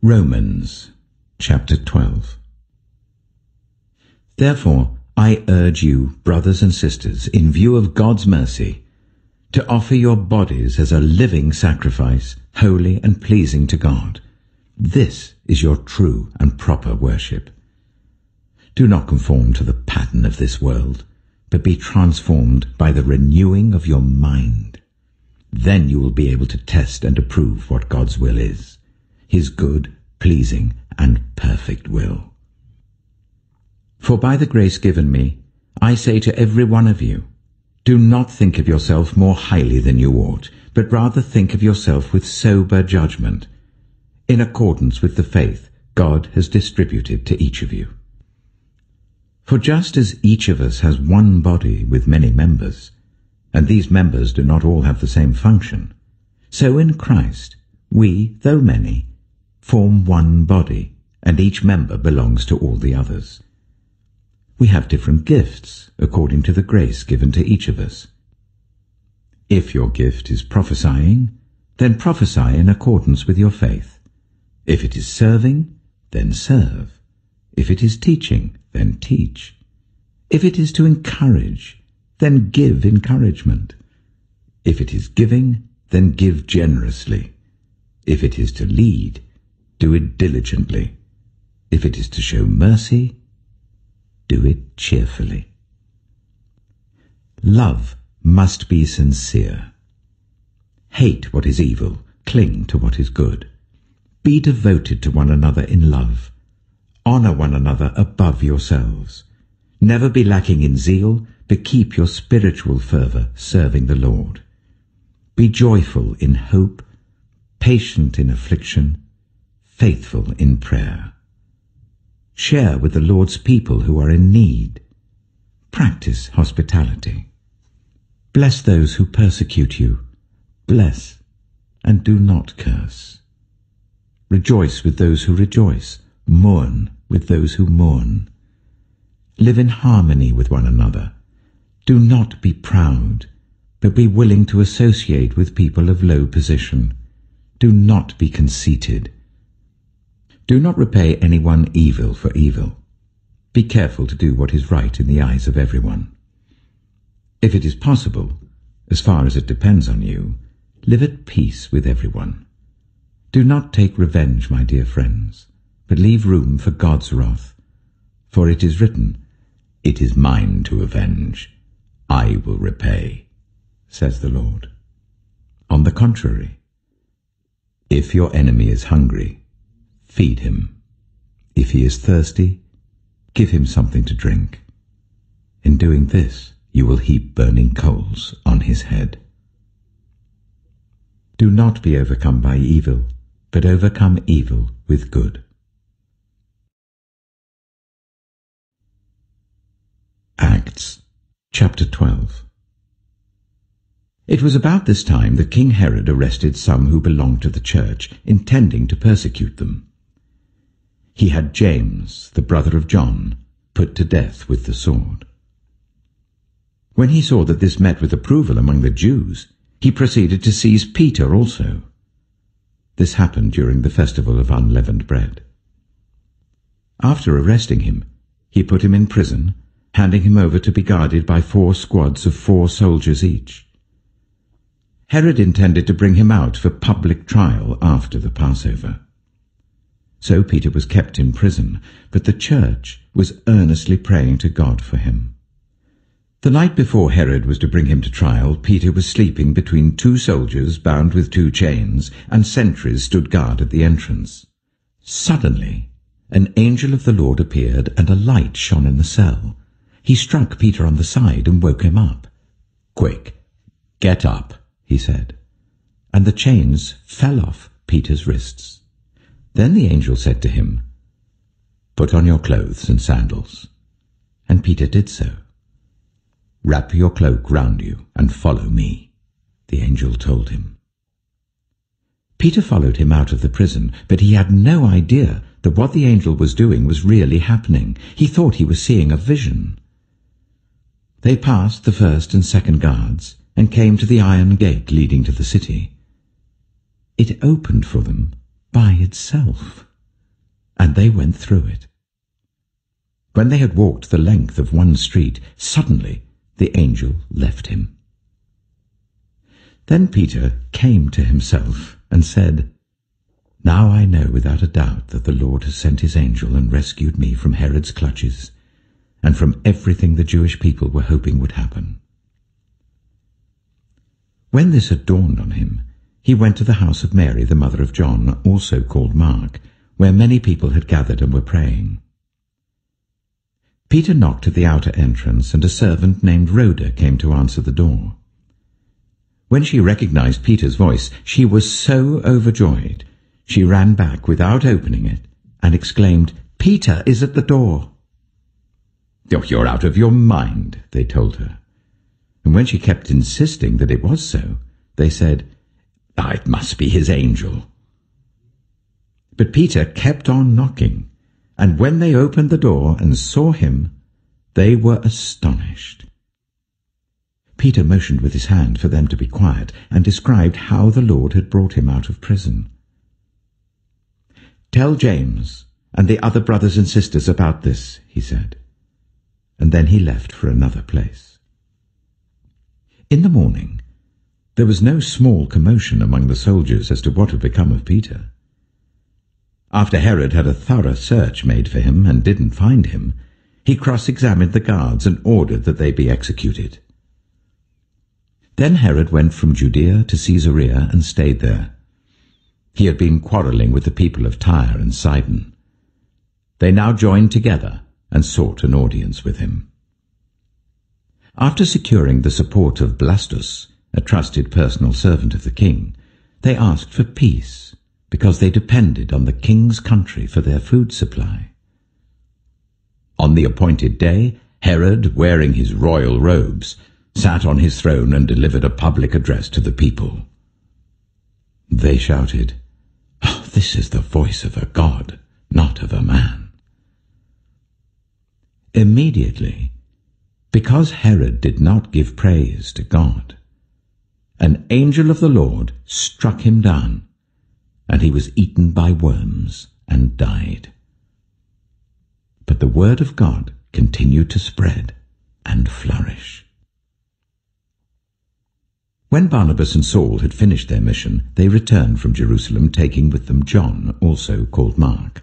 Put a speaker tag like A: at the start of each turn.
A: Romans chapter 12 Therefore I urge you, brothers and sisters, in view of God's mercy, to offer your bodies as a living sacrifice, holy and pleasing to God. This is your true and proper worship. Do not conform to the pattern of this world, but be transformed by the renewing of your mind. Then you will be able to test and approve what God's will is his good, pleasing, and perfect will. For by the grace given me, I say to every one of you, do not think of yourself more highly than you ought, but rather think of yourself with sober judgment, in accordance with the faith God has distributed to each of you. For just as each of us has one body with many members, and these members do not all have the same function, so in Christ we, though many, form one body, and each member belongs to all the others. We have different gifts according to the grace given to each of us. If your gift is prophesying, then prophesy in accordance with your faith. If it is serving, then serve. If it is teaching, then teach. If it is to encourage, then give encouragement. If it is giving, then give generously. If it is to lead, do it diligently. If it is to show mercy, do it cheerfully. Love must be sincere. Hate what is evil, cling to what is good. Be devoted to one another in love. Honor one another above yourselves. Never be lacking in zeal, but keep your spiritual fervor serving the Lord. Be joyful in hope, patient in affliction, faithful in prayer. Share with the Lord's people who are in need. Practice hospitality. Bless those who persecute you. Bless and do not curse. Rejoice with those who rejoice. Mourn with those who mourn. Live in harmony with one another. Do not be proud, but be willing to associate with people of low position. Do not be conceited do not repay anyone evil for evil. Be careful to do what is right in the eyes of everyone. If it is possible, as far as it depends on you, live at peace with everyone. Do not take revenge, my dear friends, but leave room for God's wrath. For it is written, It is mine to avenge. I will repay, says the Lord. On the contrary, if your enemy is hungry, Feed him. If he is thirsty, give him something to drink. In doing this, you will heap burning coals on his head. Do not be overcome by evil, but overcome evil with good. Acts chapter 12 It was about this time that King Herod arrested some who belonged to the church, intending to persecute them he had James, the brother of John, put to death with the sword. When he saw that this met with approval among the Jews, he proceeded to seize Peter also. This happened during the festival of unleavened bread. After arresting him, he put him in prison, handing him over to be guarded by four squads of four soldiers each. Herod intended to bring him out for public trial after the Passover. So Peter was kept in prison, but the church was earnestly praying to God for him. The night before Herod was to bring him to trial, Peter was sleeping between two soldiers bound with two chains, and sentries stood guard at the entrance. Suddenly, an angel of the Lord appeared, and a light shone in the cell. He struck Peter on the side and woke him up. Quick, get up, he said. And the chains fell off Peter's wrists. Then the angel said to him, Put on your clothes and sandals. And Peter did so. Wrap your cloak round you and follow me, the angel told him. Peter followed him out of the prison, but he had no idea that what the angel was doing was really happening. He thought he was seeing a vision. They passed the first and second guards and came to the iron gate leading to the city. It opened for them by itself. and they went through it. When they had walked the length of one street, suddenly the angel left him. Then Peter came to himself and said, Now I know without a doubt that the Lord has sent his angel and rescued me from Herod's clutches and from everything the Jewish people were hoping would happen. When this had dawned on him, he went to the house of Mary, the mother of John, also called Mark, where many people had gathered and were praying. Peter knocked at the outer entrance, and a servant named Rhoda came to answer the door. When she recognized Peter's voice, she was so overjoyed, she ran back without opening it and exclaimed, Peter is at the door. Oh, you're out of your mind, they told her. And when she kept insisting that it was so, they said, ah, it must be his angel. But Peter kept on knocking, and when they opened the door and saw him, they were astonished. Peter motioned with his hand for them to be quiet, and described how the Lord had brought him out of prison. Tell James and the other brothers and sisters about this, he said, and then he left for another place. In the morning, there was no small commotion among the soldiers as to what had become of Peter. After Herod had a thorough search made for him and didn't find him, he cross-examined the guards and ordered that they be executed. Then Herod went from Judea to Caesarea and stayed there. He had been quarrelling with the people of Tyre and Sidon. They now joined together and sought an audience with him. After securing the support of Blastus, a trusted personal servant of the king, they asked for peace because they depended on the king's country for their food supply. On the appointed day, Herod, wearing his royal robes, sat on his throne and delivered a public address to the people. They shouted, oh, This is the voice of a god, not of a man. Immediately, because Herod did not give praise to God, an angel of the Lord struck him down and he was eaten by worms and died. But the word of God continued to spread and flourish. When Barnabas and Saul had finished their mission, they returned from Jerusalem, taking with them John, also called Mark.